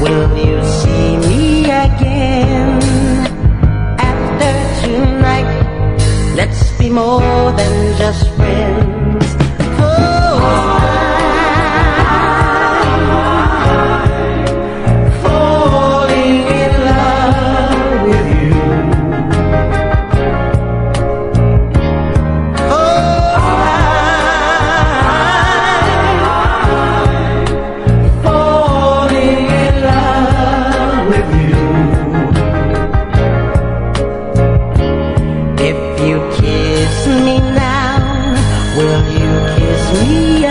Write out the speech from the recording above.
Will you see me again after tonight? Let's be more than just friends. Me now, will you kiss me?